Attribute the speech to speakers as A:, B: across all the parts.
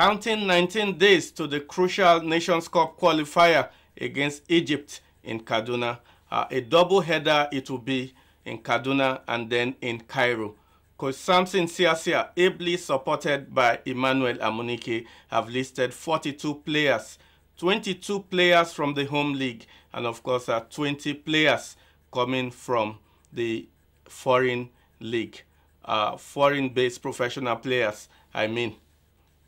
A: Counting 19 days to the crucial Nations Cup qualifier against Egypt in Kaduna. Uh, a double header it will be in Kaduna and then in Cairo. Coach Samson Siasia, ably supported by Emmanuel Amunike, have listed 42 players, 22 players from the home league, and of course, uh, 20 players coming from the foreign league, uh, foreign-based professional players, I mean.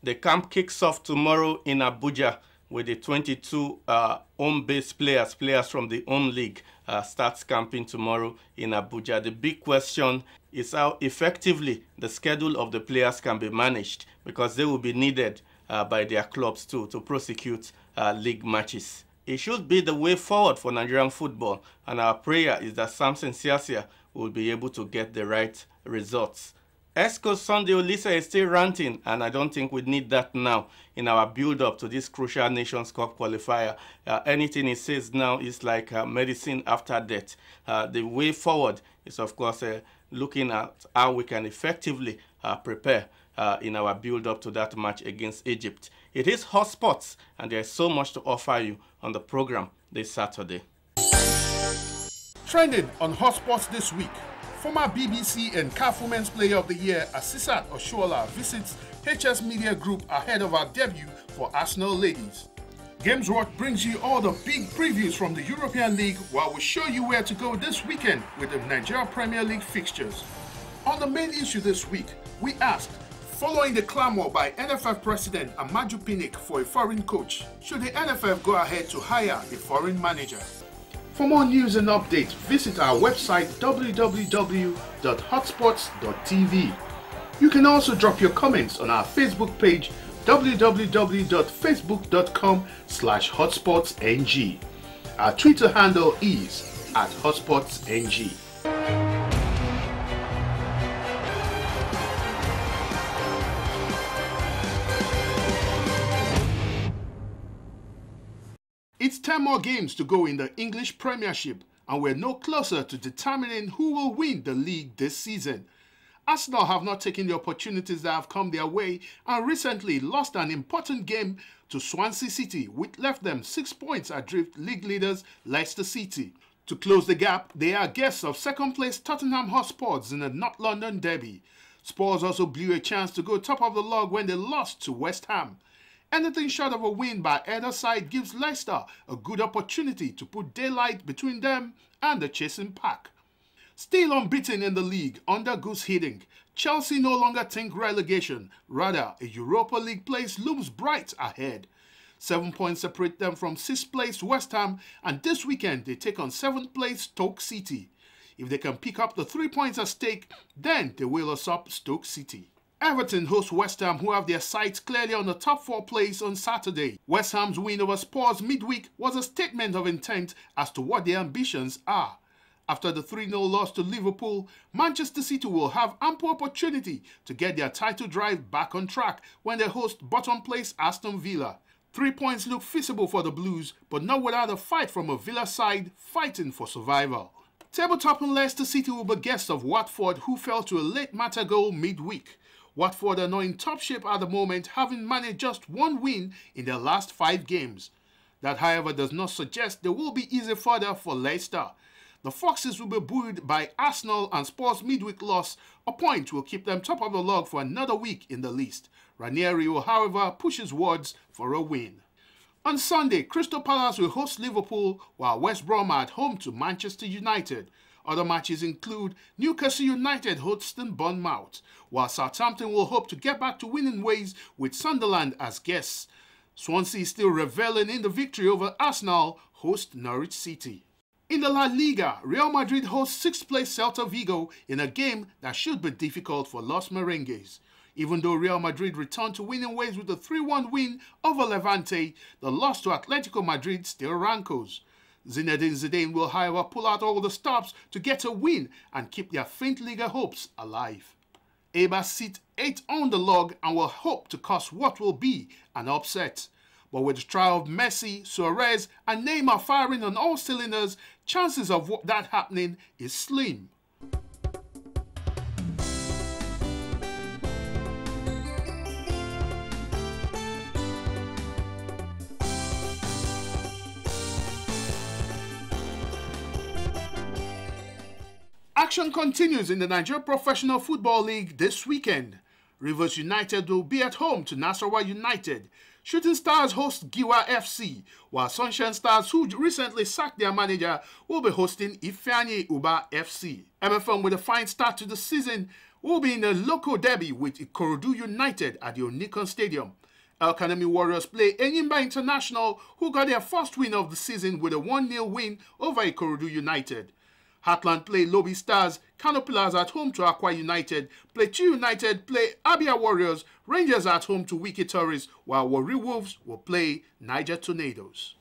A: The camp kicks off tomorrow in Abuja with the 22 uh, home-based players, players from the home league, uh, starts camping tomorrow in Abuja. The big question is how effectively the schedule of the players can be managed because they will be needed uh, by their clubs too to prosecute uh, league matches. It should be the way forward for Nigerian football, and our prayer is that Samson Siasia will be able to get the right results. Esco Sunday Oliseh is still ranting, and I don't think we need that now in our build-up to this crucial Nations Cup qualifier. Uh, anything he says now is like uh, medicine after death. Uh, the way forward is, of course, uh, looking at how we can effectively uh, prepare uh, in our build-up to that match against Egypt. It is Hot Sports, and there's so much to offer you on the program this Saturday.
B: Trending on hot hotspots this week. Former BBC and CAF Women's Player of the Year Asisat Oshoala visits HS Media Group ahead of our debut for Arsenal Ladies. Games Watch brings you all the big previews from the European League while we show you where to go this weekend with the Nigeria Premier League fixtures. On the main issue this week, we asked, following the clamor by NFF President Amaju Pinnick for a foreign coach, should the NFF go ahead to hire a foreign manager? For more news and updates, visit our website www.hotsports.tv. You can also drop your comments on our Facebook page www.facebook.com slash hotsportsng. Our Twitter handle is at hotsportsng. It's 10 more games to go in the English Premiership, and we're no closer to determining who will win the league this season. Arsenal have not taken the opportunities that have come their way and recently lost an important game to Swansea City, which left them six points adrift league leaders Leicester City. To close the gap, they are guests of second place Tottenham Hotspurs in the North London derby. Spurs also blew a chance to go top of the log when they lost to West Ham. Anything short of a win by either side gives Leicester a good opportunity to put daylight between them and the chasing pack. Still unbeaten in the league under Guus Hiddink, Chelsea no longer think relegation, rather a Europa League place looms bright ahead. Seven points separate them from sixth place West Ham and this weekend they take on seventh place Stoke City. If they can pick up the three points at stake, then they will usurp Stoke City. Everton host West Ham, who have their sights clearly on the top four place on Saturday. West Ham's win over Spurs midweek was a statement of intent as to what their ambitions are. After the 3-0 loss to Liverpool, Manchester City will have ample opportunity to get their title drive back on track when they host bottom place Aston Villa. Three points look feasible for the Blues, but not without a fight from a Villa side fighting for survival. Tabletop and Leicester City will be guests of Watford, who fell to a late Mata goal midweek. Watford are not in top shape at the moment, having managed just one win in their last five games. That, however, does not suggest there will be easy further for Leicester. The Foxes will be buoyed by Arsenal and Spurs midweek loss. A point will keep them top of the log for another week in the least. Ranieri will, however, push his words for a win. On Sunday, Crystal Palace will host Liverpool while West Brom are at home to Manchester United. Other matches include Newcastle United hosting Bournemouth, while Southampton will hope to get back to winning ways with Sunderland as guests. Swansea is still reveling in the victory over Arsenal, host Norwich City. In the La Liga, Real Madrid hosts 6th place Celta Vigo in a game that should be difficult for Los Merengues. Even though Real Madrid returned to winning ways with a 3-1 win over Levante, the loss to Atletico Madrid still rankles. Zinedine Zidane will, however, pull out all the stops to get a win and keep their faint Liga hopes alive. Eibar sit 8 on the log and will hope to cause what will be an upset. But with the trial of Messi, Suarez and Neymar firing on all cylinders, chances of that happening is slim. Action continues in the Nigeria Professional Football League this weekend. Rivers United will be at home to Nasarawa United. Shooting Stars host Giwa FC, while Sunshine Stars, who recently sacked their manager, will be hosting Ifeanyi Ubah FC. MFM with a fine start to the season will be in a local derby with Ikorodu United at the Onikan Stadium. Kanemi Warriors play Enyimba International, who got their first win of the season with a 1-0 win over Ikorodu United. Heartland play Lobi Stars, Kano Pillars at home to Akwa United, Plateau United play Abia Warriors, Rangers at home to Wikki Tourists, while Warri Wolves will play Niger Tornadoes.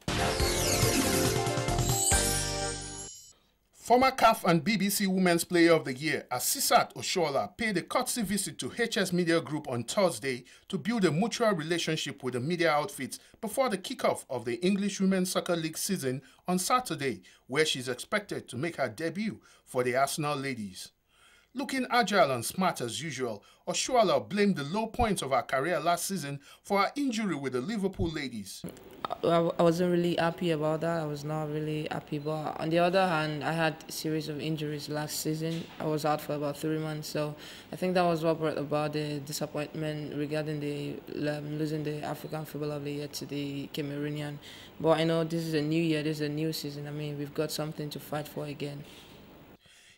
B: Former CAF and BBC Women's Player of the Year, Asisat Oshoala, paid a courtesy visit to HS Media Group on Thursday to build a mutual relationship with the media outfits before the kickoff of the English Women's Soccer League season on Saturday, where she's expected to make her debut for the Arsenal ladies. Looking agile and smart as usual, Oshoala blamed the low points of her career last season for her injury with the Liverpool ladies.
C: I, I wasn't really happy about that. I was not really happy. But on the other hand, I had a series of injuries last season. I was out for about three months. So I think that was what brought about the disappointment regarding the um, losing the African Football of the Year to the Cameroonian. But I know this is a new year. This is a new season. I mean, we've got something to fight for again.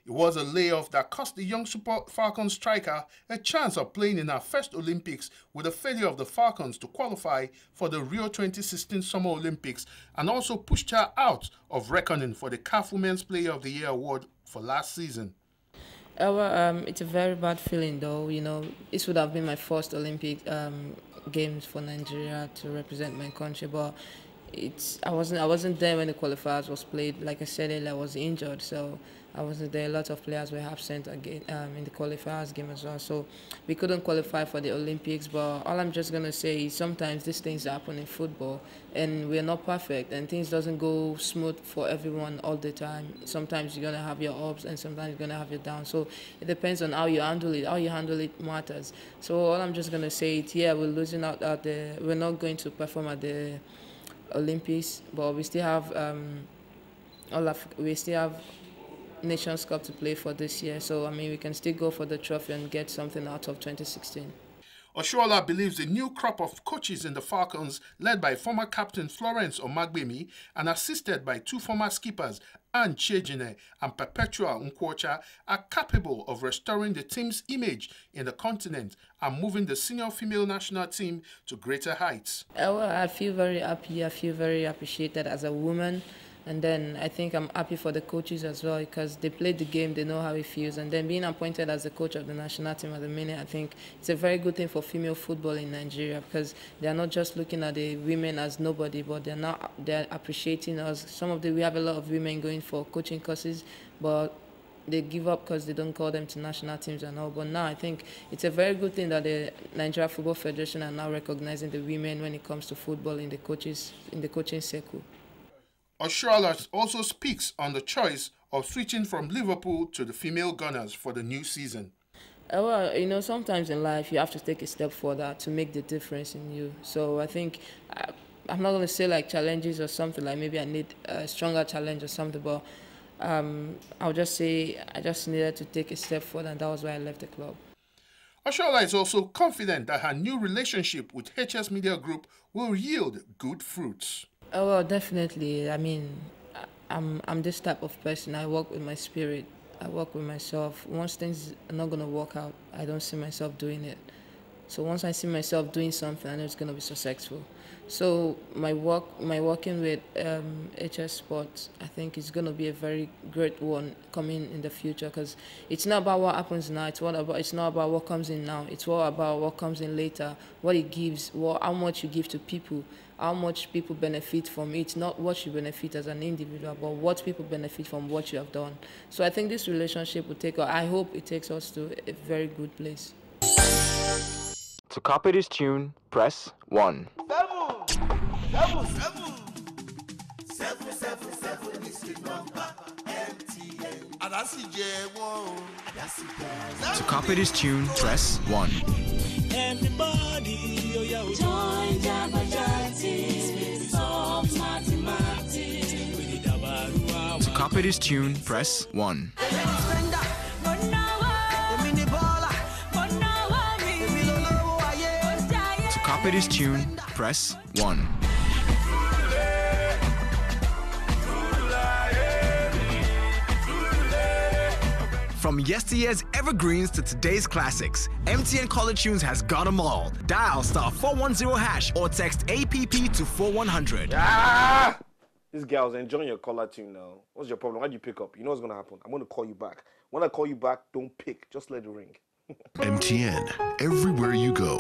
B: It was a layoff that cost the young Super Falcons striker a chance of playing in her first Olympics with the failure of the Falcons to qualify for the Rio 2016 Summer Olympics and also pushed her out of reckoning for the CAF Women's Player of the Year award for last season.
C: Um, it's a very bad feeling though, you know, this would have been my first Olympic um, games for Nigeria to represent my country, but it's I wasn't I wasn't there when the qualifiers was played. Like I said I was injured, so I wasn't there. A lot of players were absent again um, in the qualifiers game as well, so we couldn't qualify for the Olympics. But all I'm just gonna say is sometimes these things happen in football, and we're not perfect, and things doesn't go smooth for everyone all the time. Sometimes you're gonna have your ups, and sometimes you're gonna have your downs. So it depends on how you handle it. How you handle it matters. So all I'm just gonna say is, yeah, we're losing out at the. We're not going to perform at the Olympics, but we still have um, all of, we still have Nations Cup to play for this year. So I mean, we can still go for the trophy and get something out of 2016.
B: Oshoala believes the new crop of coaches in the Falcons, led by former captain Florence Omagbemi and assisted by two former skippers, Anne Chiejine and Perpetua Nkwocha, are capable of restoring the team's image in the continent and moving the senior female national team to greater heights.
C: Uh, I feel very happy. I feel very appreciated as a woman. And then I think I'm happy for the coaches as well because they played the game, they know how it feels. And then being appointed as the coach of the national team at the minute, I think it's a very good thing for female football in Nigeria because they're not just looking at the women as nobody, but they're not they're appreciating us. Some of the we have a lot of women going for coaching courses, but they give up because they don't call them to national teams and all. But now I think it's a very good thing that the Nigeria Football Federation are now recognizing the women when it comes to football in the coaches in the coaching circle.
B: Oshoala also speaks on the choice of switching from Liverpool to the female Gunners for the new season.
C: Uh, well, you know, sometimes in life you have to take a step further to make the difference in you. So I think I, I'm not going to say like challenges or something like maybe I need a stronger challenge or something, but um, I'll just say I just needed to take a step forward, and that was why I left the club.
B: Oshoala is also confident that her new relationship with HS Media Group will yield good fruits.
C: Oh, well, definitely. I mean, I'm I'm this type of person. I work with my spirit. I work with myself. Once things are not gonna work out, I don't see myself doing it. So once I see myself doing something, I know it's gonna be successful. So my work, my working with um, HS Sports, I think is going to be a very great one coming in the future because it's not about what happens now. It's what about. It's not about what comes in now. It's all about what comes in later. What it gives, what how much you give to people, how much people benefit from it. Not what you benefit as an individual, but what people benefit from what you have done. So I think this relationship will take. I hope it takes us to a very good place.
D: To copy this tune, press 1. To copy this tune, press one. Everybody, oya oh o. Oh. Join Jabajati with soft mathematics. To copy this tune, press one. To copy this tune, press 1. From yesteryear's evergreens to today's classics, MTN Color Tunes has got them all. Dial star 410 hash or text APP to 4100.
E: Ah! This girl's enjoying your color tune now. What's your problem? Why do you pick up? You know what's gonna happen. I'm gonna call you back. When I call you back, don't pick. Just let it ring.
F: MTN, everywhere you go.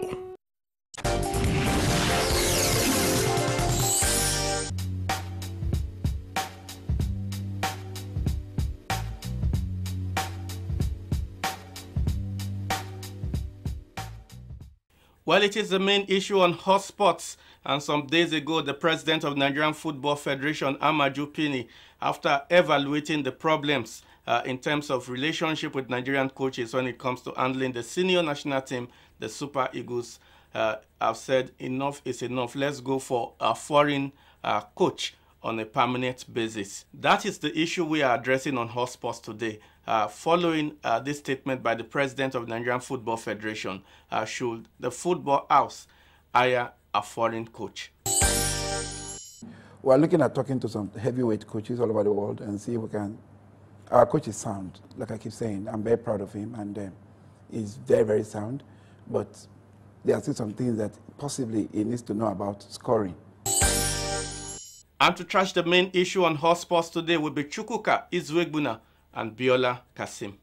A: Well, it is the main issue on Hot Sports. And some days ago, the president of Nigerian Football Federation, Amaju Pinnick, after evaluating the problems uh, in terms of relationship with Nigerian coaches when it comes to handling the senior national team, the Super Eagles, uh, have said enough is enough. Let's go for a foreign uh, coach on a permanent basis. That is the issue we are addressing on Hot Sports today. Uh, following uh, this statement by the president of the Nigerian Football Federation, uh, should the football house hire a foreign coach?
G: We're looking at talking to some heavyweight coaches all over the world and see if we can. Our coach is sound, like I keep saying. I'm very proud of him, and uh, he's very, very sound. But there are still some things that possibly he needs to know about scoring.
A: And to trash the main issue on Hot Sports today will be Chukuka Izuegbuna and Biola Kasim.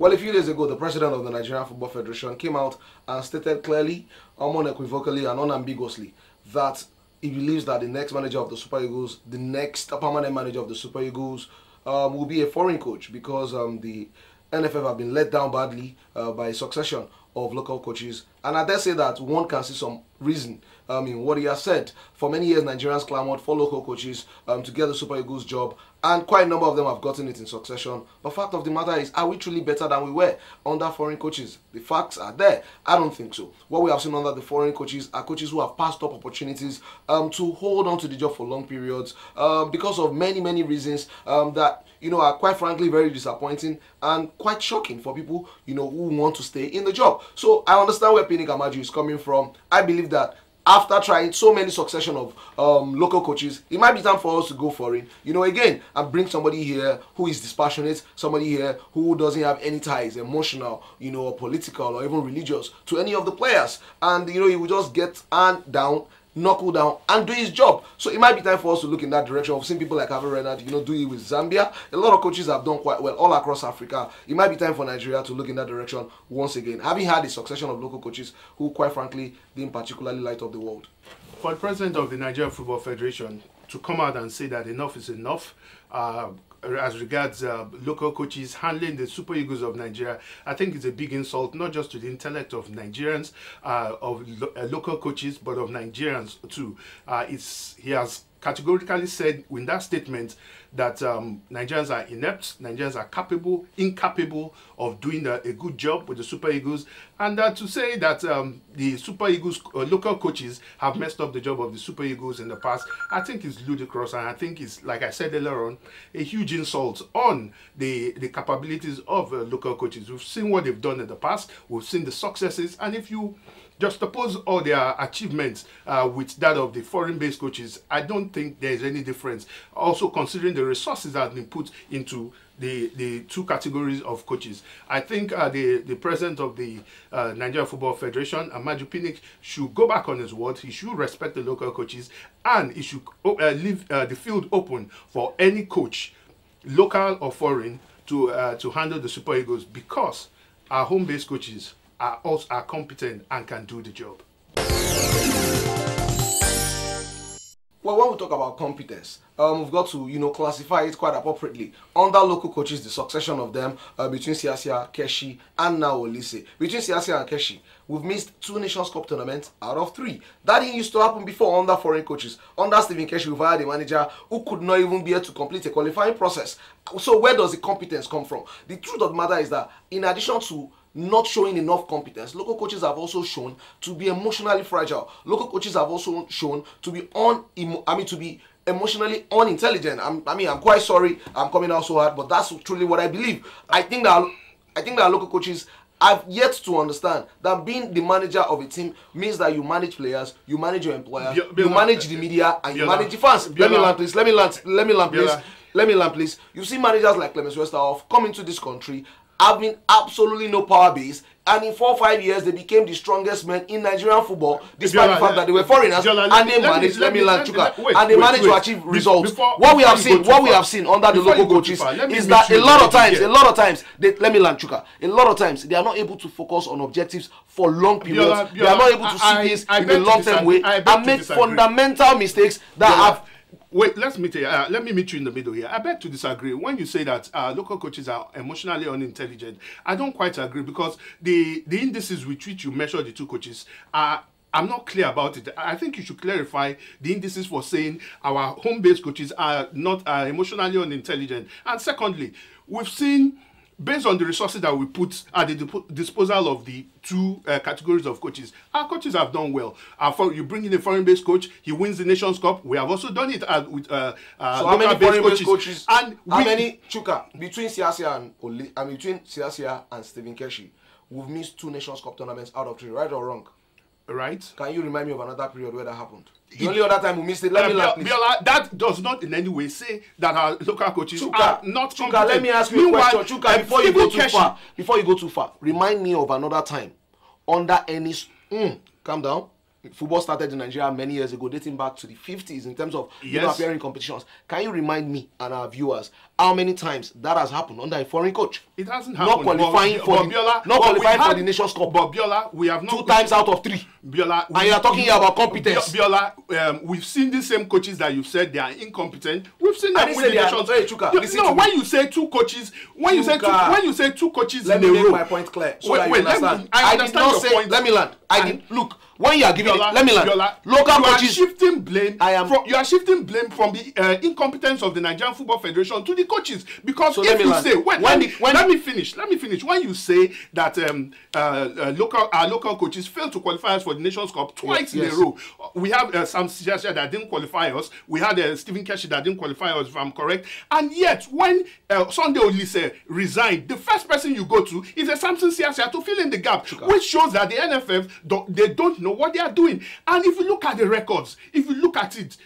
E: Well, a few days ago, the president of the Nigerian Football Federation came out and stated clearly, unequivocally, and unambiguously that he believes that the next manager of the Super Eagles, the next permanent manager of the Super Eagles, um, will be a foreign coach because um, the NFF have been let down badly uh, by a succession of local coaches. And I dare say that one can see some reason um, in what he has said. For many years, Nigerians clamored for local coaches um, to get the Super Eagles job, and quite a number of them have gotten it in succession. The fact of the matter is, are we truly better than we were under foreign coaches? The facts are there. I don't think so. What we have seen under the foreign coaches are coaches who have passed up opportunities um, to hold on to the job for long periods um, because of many, many reasons um, that you know are quite frankly very disappointing and quite shocking for people you know who want to stay in the job. So I understand where Pini Gamaju is coming from. I believe that after trying so many succession of um, local coaches, it might be time for us to go for it. You know, again, and bring somebody here who is dispassionate, somebody here who doesn't have any ties, emotional, you know, or political, or even religious, to any of the players. And, you know, he will just get hand down knuckle down and do his job. So it might be time for us to look in that direction. We've seen people like Harvey Renard, you know, do it with Zambia. A lot of coaches have done quite well all across Africa. It might be time for Nigeria to look in that direction once again. Having had a succession of local coaches who, quite frankly, didn't particularly light up the world.
B: For the president of the Nigeria Football Federation to come out and say that enough is enough, uh, as regards uh, local coaches handling the Super Eagles of Nigeria, I think it's a big insult not just to the intellect of Nigerians, uh, of lo uh, local coaches, but of Nigerians too. Uh, it's he has categorically said in that statement that um, Nigerians are inept, Nigerians are capable, incapable of doing a, a good job with the Super Eagles, and uh, to say that um, the Super Eagles uh, local coaches have messed up the job of the Super Eagles in the past, I think is ludicrous, and I think it's, like I said earlier on, a huge insult on the, the capabilities of uh, local coaches. We've seen what they've done in the past, we've seen the successes, and if you juxtapose all their achievements uh, with that of the foreign-based coaches, I don't think there's any difference. Also considering the resources that have been put into the, the two categories of coaches. I think uh, the, the president of the uh, Nigeria Football Federation, Amaju Pinnick, should go back on his word. He should respect the local coaches and he should uh, leave uh, the field open for any coach, local or foreign, to, uh, to handle the Super Eagles because our home-based coaches are also are competent and can do the job.
E: Well, when we talk about competence, um, we've got to, you know, classify it quite appropriately. Under local coaches, the succession of them uh, between Siasia, Keshi, and now Oliseh. Between Siasia and Keshi, we've missed two Nations Cup tournaments out of three. That didn't used to happen before under foreign coaches. Under Stephen Keshi, we've had a manager who could not even be able to complete a qualifying process. So where does the competence come from? The truth of the matter is that in addition to not showing enough competence. Local coaches have also shown to be emotionally fragile. Local coaches have also shown to be on I mean to be emotionally unintelligent. I'm, I mean I'm quite sorry I'm coming out so hard, but that's truly what I believe. I think that I think that local coaches I've yet to understand that being the manager of a team means that you manage players, you manage your employer,
B: Bio-
E: you
B: Biola-
E: manage the media, and you
B: Biola-
E: manage the fans. let me
B: Biola-
E: land, please. Let me land. Let me land, please.
B: Biola-
E: Let me land, please. You see managers like Clemens Westerhoff come into this country having absolutely no power base, and in four or five years they became the strongest men in Nigerian football, despite
B: Biola,
E: the fact that they were foreigners,
B: Biola, let
E: and they
B: let me-
E: managed.
B: let
E: Let me land, Chuka,
B: let- wait,
E: and they
B: wait,
E: managed to
B: wait.
E: achieve
B: Be-
E: results.
B: before-
E: what we have seen, what we
B: far-
E: have seen under the local coaches is that a
B: in
E: lot of times, a lot of times, they, let me land, Chuka. A lot of times they are not able to focus on objectives for long periods.
B: Biola,
E: they are not
B: Biola,
E: able to see
B: I-
E: this
B: I
E: in
B: beg
E: a
B: to
E: long-term
B: disagree.
E: way
B: I
E: and
B: to
E: make fundamental mistakes that
B: Biola,
E: have
B: Wait, let's meet here. Uh, let me meet you in the middle here. I beg to disagree. When you say that uh, local coaches are emotionally unintelligent, I don't quite agree because the the indices with which you measure the two coaches are. I'm not clear about it. I think you should clarify the indices for saying our home-based coaches are not uh, emotionally unintelligent. And secondly, we've seen based on the resources that we put at the disposal of the two uh, categories of coaches, our coaches have done well. For, you bring in a foreign-based coach, he wins the Nations Cup. We have also done it uh, with uh, uh,
E: So how many foreign-based coaches?
B: And
E: how
B: we-
E: many Chuka between Siasia and Oli, I mean between Siasia and Stephen Keshi, we've missed two Nations Cup tournaments out of three, right or wrong?
B: Right?
E: Can you remind me of another period where that happened? The only other time we missed it. Let me
B: Uh,
E: land,
B: Biola. Biola, that does not in any way say that our local coaches
E: Chuka,
B: are not
E: Chuka,
B: competent.
E: let me ask you a
B: Meanwhile,
E: question. Chuka,
B: uh,
E: before you go too
B: Keshi-
E: far, before you go too far, remind me of another time under any. Mm, calm down. Football started in Nigeria many years ago, dating back to the 50s in terms of
B: Yes.
E: appearing in competitions. Can you remind me and our viewers how many times that has happened under a foreign coach?
B: It hasn't
E: Not
B: happened.
E: qualifying
B: but,
E: for
B: but
E: the-
B: Biola,
E: not
B: we
E: qualifying for
B: had-
E: the Nations Cup.
B: But Biola, we have not
E: Two times out of three.
B: Biola,
E: And you are talking here about competence.
B: Biola, um, we've seen the same coaches that you said they are incompetent. We've seen
E: I
B: them
E: say
B: the nations.
E: Hey, Chuka,
B: You- no,
E: to me.
B: when you say two coaches, when you say two, when you say two coaches
E: Let
B: in
E: me make my point clear so
B: wait,
E: that you
B: wait, let
E: understand.
B: me, I,
E: did
B: understand
E: not
B: your
E: say.
B: point.
E: Let me land. I
B: And-
E: did look when you are giving
B: Biola,
E: it. Let me.
B: Biola,
E: Local
B: you
E: coaches.
B: are shifting blame.
E: I am-
B: From, you are shifting blame from the uh, incompetence of the Nigerian Football Federation to the coaches because
E: So
B: if you
E: land.
B: say wait,
E: When
B: let, me,
E: when-
B: let me finish. Let me finish. When you say that um, uh, uh, local our local coaches failed to qualify us for the Nations Cup twice
E: yes.
B: in a row, we have uh, Sam Sijasha that didn't qualify us. We had uh, Stephen Keshi that didn't qualify us, if I'm correct. And yet, when uh, Sunday Olise resigned, the first person you go to is a Samson Siasia to fill in the gap, which shows that the NFF don't, they don't know what they are doing. And if you look at the records, if you look at it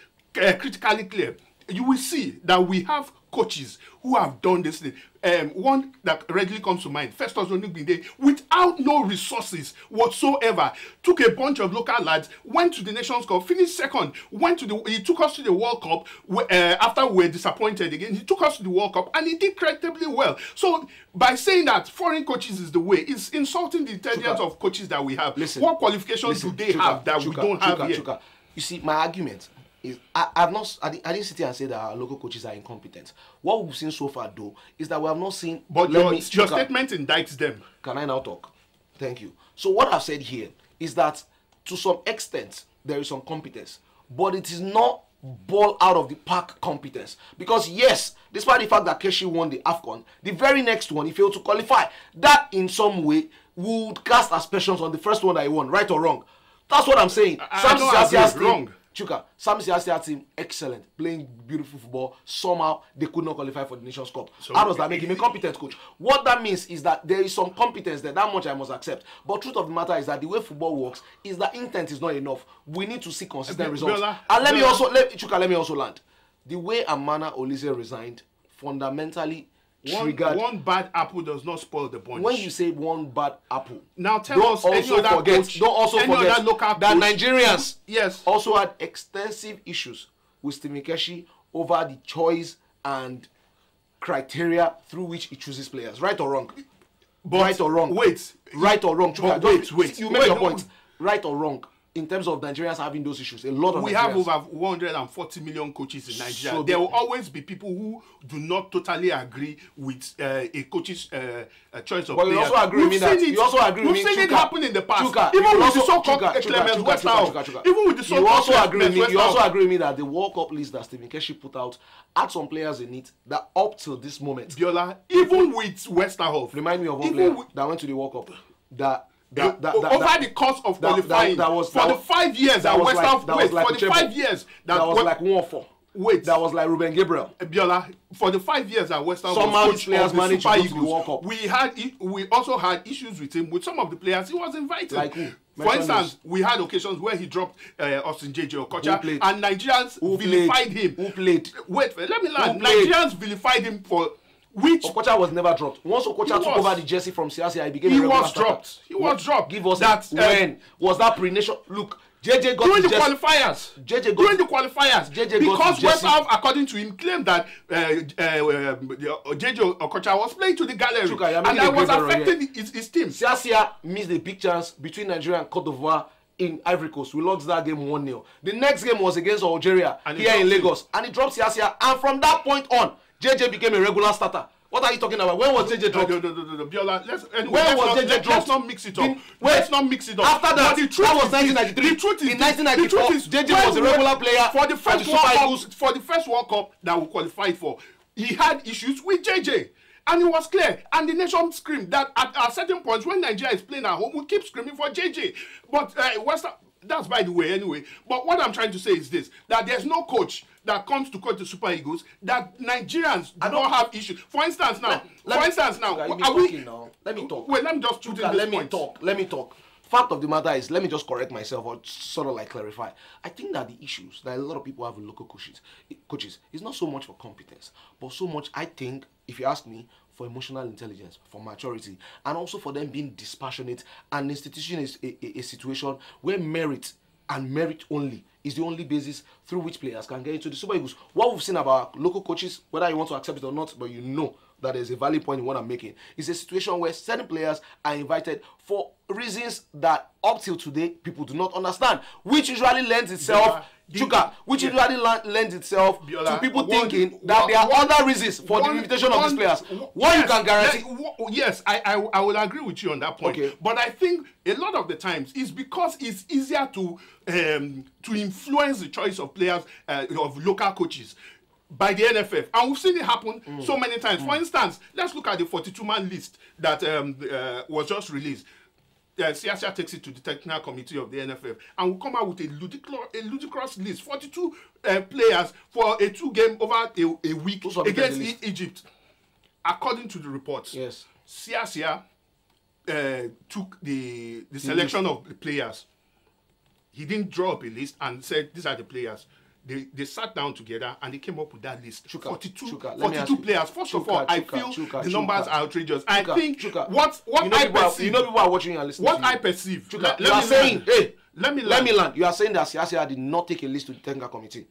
B: uh, critically clear, you will see that we have coaches who have done this thing. Um, one that readily comes to mind, Festus Onugbinde, without no resources whatsoever, took a bunch of local lads, went to the Nations Cup, finished second, went to the, he took us to the World Cup uh, after we were disappointed again. He took us to the World Cup and he did creditably well. So by saying that foreign coaches is the way, it's insulting the intelligence
E: Chuka.
B: of coaches that we have.
E: Listen,
B: what qualifications
E: Listen,
B: do they
E: Chuka,
B: have that we
E: Chuka,
B: don't have
E: Chuka,
B: here?
E: Chuka. You see, my argument is I, I've not I, didn't- I didn't sit here and say that our local coaches are incompetent. What we've seen so far, though, is that we have not seen.
B: But
E: let
B: your,
E: me-
B: your statement indicts them.
E: Can I now talk? Thank you. So what I've said here is that to some extent there is some competence, but it is not ball out of the park competence. Because yes, despite the fact that Keshi won the AFCON, the very next one he failed to qualify. That in some way would cast aspersions on the first one that he won, right or wrong. That's what I'm saying.
B: I- I
E: Sam
B: don't
E: Siasia's
B: agree. Wrong.
E: Chuka, Sam Siasia team, excellent, playing beautiful football. Somehow they could not qualify for the Nations Cup.
B: So
E: How does that make him a competent coach? What that means is that there is some competence there. That much I must accept. But truth of the matter is that the way football works is that intent is not enough. We need to see consistent
B: Biola,
E: results. And let me
B: Biola.
E: also let Chuka, let me also land. The way Amana Olise resigned fundamentally
B: One, one bad apple does not spoil the bunch.
E: when you say one bad apple,
B: Now tell
E: don't
B: us any
E: also
B: other
E: forget.
B: coach-
E: don't also
B: any
E: forget
B: other local
E: that
B: coach-
E: Nigerians
B: Yes.
E: also had extensive issues with Stephen Keshi over the choice and criteria through which he chooses players. Right or wrong?
B: But
E: right or wrong?
B: Wait.
E: Right or wrong? Chuka,
B: wait, wait.
E: You make
B: Wait,
E: your point. Right or wrong? In terms of Nigerians having those issues, a lot of
B: we have over 140 million coaches in Nigeria.
E: So
B: there
E: the-
B: will always be people who do not totally agree with uh, a coach's uh, uh, choice of
E: But you
B: players.
E: also agree with
B: We've
E: me that-
B: seen
E: you also agree with
B: we've
E: me,
B: seen it
E: Chuka,
B: happen in the past.
E: Chuka,
B: even
E: you
B: with
E: also-
B: the so-called
E: Chuka,
B: Clemens
E: Chuka, Chuka. Chuka, Chuka.
B: Even with the
E: you
B: so-called
E: also agree with me. You also agree with me that the World Cup list that Stephen Keshi put out had some players in it that up till this moment
B: Biola, even with Westerhoff.
E: remind me of one player
B: with-
E: that went to the World Cup that that, that, that,
B: over
E: that-
B: the course of
E: that- that-
B: qualifying
E: that was-
B: for
E: that
B: the five years that,
E: was
B: West
E: like-
B: Ham
E: that
B: wait
E: like
B: for the five years that,
E: that was like one for Wait, that was like Ruben Gabriel.
B: Biola, for the five years that Western
E: Somehow
B: was coach
E: players
B: of the Super Eagles, we had we also had issues with him with some of the players he was invited.
E: Like who?
B: For
E: Mention
B: instance, we had occasions where he dropped uh, Austin JJ Okocha, and Nigerians
E: Who
B: vilified
E: played?
B: him.
E: Who played?
B: Wait, let me
E: played?
B: Nigerians vilified him for which
E: Okocha was never dropped. Once Okocha took over the jersey from Siasia, he became
B: He
E: a regular
B: was
E: starter.
B: dropped. He was dropped.
E: Give us
B: That, um,
E: when was that pre-nation? Look, JJ got
B: during the
E: jersey.
B: qualifiers.
E: JJ got-
B: during the qualifiers.
E: JJ got
B: because West. Ham, according to him, claimed that uh, uh, um, the- uh, JJ Okocha was playing to the gallery,
E: Chuka,
B: and
E: a
B: that was affecting his, his team.
E: Siasia missed a big chance between Nigeria and Cote d'Ivoire in Ivory Coast. We lost that game 1 0. The next game was against Algeria
B: And he
E: here in
B: dropped him.
E: Lagos. And he dropped Siasia. And from that point on, JJ became a regular starter. What are you talking about? When was JJ dropped?
B: no, no, no, no, no, Biola, let's, anyway,
E: When
B: let's,
E: was
B: not,
E: JJ
B: let,
E: dropped?
B: let's not mix it up.
E: In- wait.
B: let's not mix it up.
E: After that,
B: But the truth
E: that was
B: is this,
E: 1993.
B: The truth is
E: In
B: this,
E: 1994,
B: the truth is
E: JJ was a regular player
B: for the first
E: the
B: World Cup.
E: Eagles.
B: For the first World Cup that we qualified for, he had issues with JJ. And it was clear, and the nation screamed that at, at certain points when Nigeria is playing at home, we keep screaming for JJ. But uh, Western, that's by the way, anyway. But what I'm trying to say is this: that there's no coach that comes to coach the Super Eagles that Nigerians do
E: I don't-
B: not have issues. For instance, now,
E: Let
B: for
E: me-
B: instance, now, are we?
E: talking now. Let me talk.
B: Wait, let me just
E: Chuka,
B: in this
E: let me
B: point.
E: talk. Let me talk. Fact of the matter is, let me just correct myself or sort of like clarify. I think that the issues that a lot of people have with local coaches, coaches is not so much for competence, but so much, I think, if you ask me, for emotional intelligence, for maturity, and also for them being dispassionate. And institution is a, a, a situation where merit and merit only is the only basis through which players can get into the Super Eagles. What we've seen about local coaches, whether you want to accept it or not, but you know that there's a valid point in what I'm making, is a situation where certain players are invited for reasons that up till today people do not understand, which usually lends itself.
B: The-
E: Chuka, which
B: yeah.
E: usually lends itself
B: Biola,
E: to people
B: one-
E: thinking that
B: one-
E: there are
B: one-
E: other reasons for the
B: one-
E: invitation of these
B: one-
E: players. What you
B: yes,
E: can guarantee,
B: let- yes, I, I I will agree with you on that point.
E: Okay.
B: But I think a lot of the times it's because it's easier to um, to influence the choice of players uh, of local coaches by the NFF, and we've seen it happen
E: Mm.
B: so many times. For instance, let's look at the 42-man list that um, uh, was just released. Uh, Siasia takes it to the technical committee of the NFF and will come out with a ludicrous, a ludicrous list 42 uh, players for a two game over a, a week against E-? Egypt. According to the reports,
E: Yes.
B: Siasia uh, took the the selection of the players. He didn't draw up a list and said these are the players. They, they sat down together and they came up with that list.
E: Chuka,
B: 42,
E: Chuka, let me ask
B: 42
E: you.
B: players. First of
E: Chuka,
B: all, I
E: Chuka,
B: feel
E: Chuka,
B: the numbers
E: Chuka.
B: are outrageous. I
E: Chuka,
B: think
E: Chuka,
B: what what
E: you know
B: I
E: people are-
B: perceive,
E: you know people are watching and listening
B: what
E: to you.
B: I perceive.
E: Chuka,
B: let-
E: you
B: let
E: are
B: me
E: saying,
B: land.
E: hey,
B: let me
E: let
B: land.
E: me land. You are saying that Siasia did not take a list to the technical committee.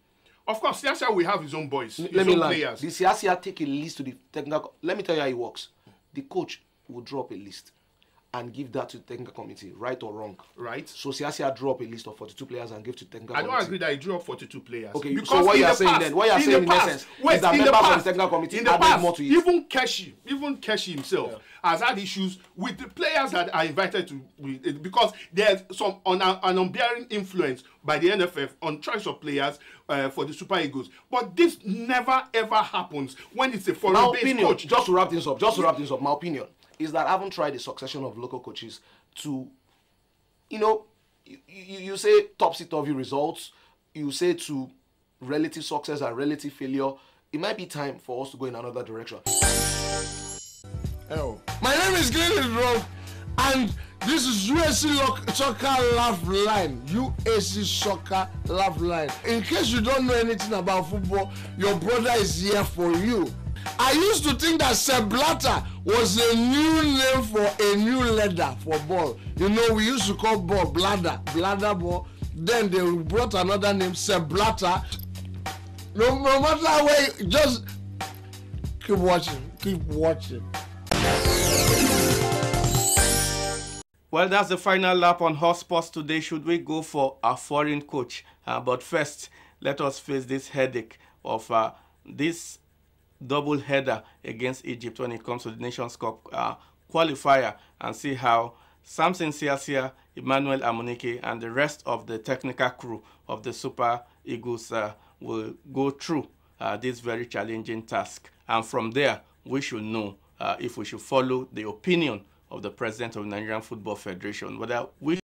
B: Of course, Siasia will have his own boys, his
E: let me
B: own
E: land.
B: players.
E: The Siasia take a list to the technical. Let me tell you how it works. The coach will drop a list and give that to the technical committee, right or wrong.
B: Right.
E: So Siasia drop a list of 42 players and give to technical
B: I don't
E: committee.
B: agree that he drew up 42 players.
E: Okay, so
B: because
E: what
B: in
E: you are
B: the
E: saying
B: past-
E: then- what you are saying
B: the
E: in
B: past-
E: essence
B: wait,
E: is that members of the
B: past-
E: technical committee
B: in the past,
E: more to it.
B: Even Keshi, even Keshi himself has had issues with the players that are invited to with- because there's some un, an unbearing influence by the NFF on choice of players uh, for the Super Eagles. But this never ever happens when it's a foreign-based coach.
E: just to wrap things up, just to wrap things up, my opinion is that I haven't tried a succession of local coaches to, you know, you, you, you say topsy-turvy results, you say to relative success and relative failure. It might be time for us to go in another direction.
H: Hello. My name is Glenn Rock, and this is USC Soccer Love Line. USC Soccer Love Line. In case you don't know anything about football, your brother is here for you. I used to think that Sepp was a new name for a new leather for ball. You know, we used to call ball bladder, bladder ball. Then they brought another name, Sepp No, no matter where, just keep watching, keep watching.
A: Well, that's the final lap on Hot Sports today. Should we go for a foreign coach? Uh, but first, let us face this headache of uh, this double header against Egypt when it comes to the Nations Cup uh, qualifier and see how Samson Siasia, Emmanuel Amunike, and the rest of the technical crew of the Super Eagles uh, will go through uh, this very challenging task. And from there, we should know uh, if we should follow the opinion of the president of the Nigerian Football Federation, whether we